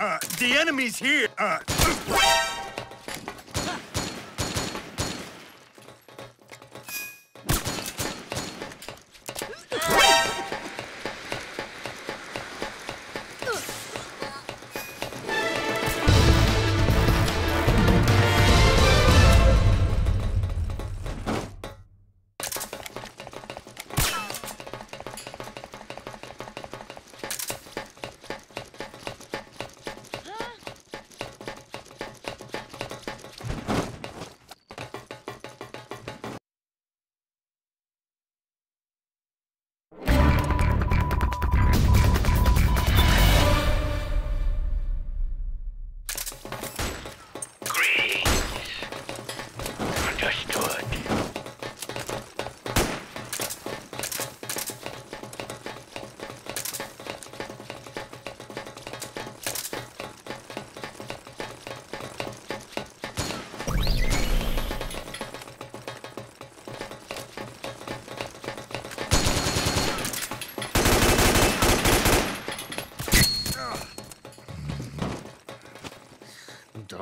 Uh, the enemy's here. Uh,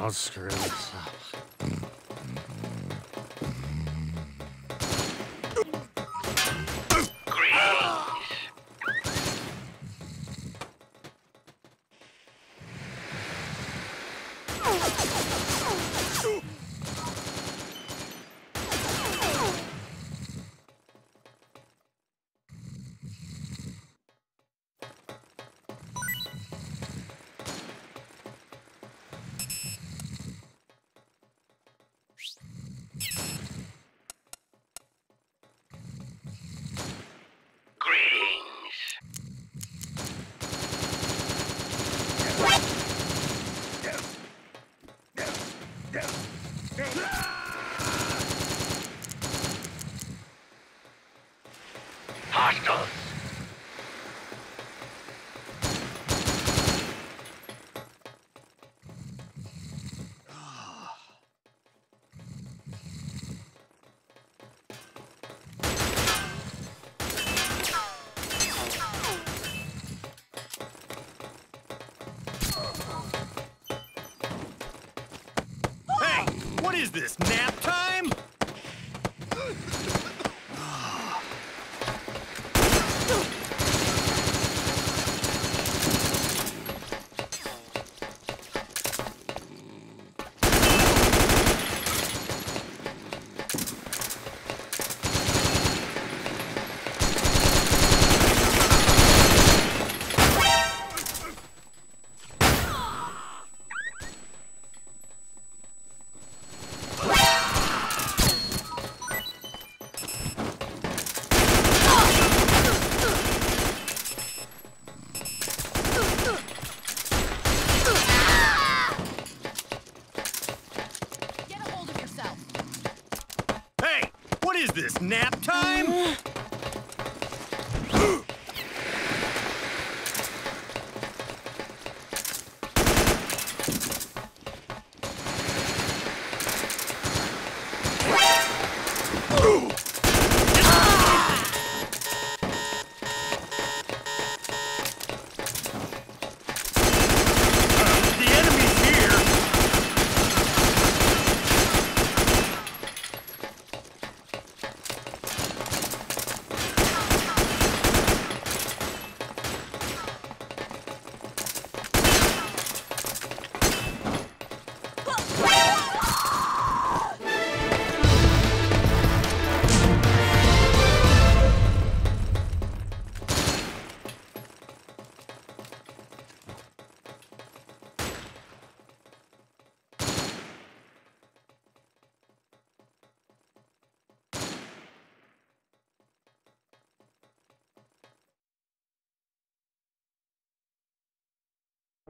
Don't screw this up. Is this, nap time? is this, nap time?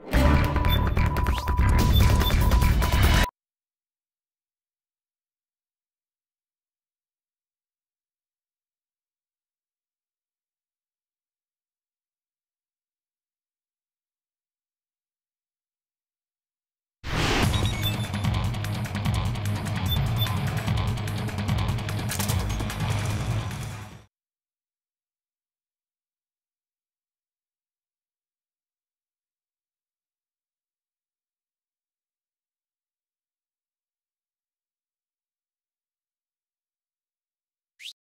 you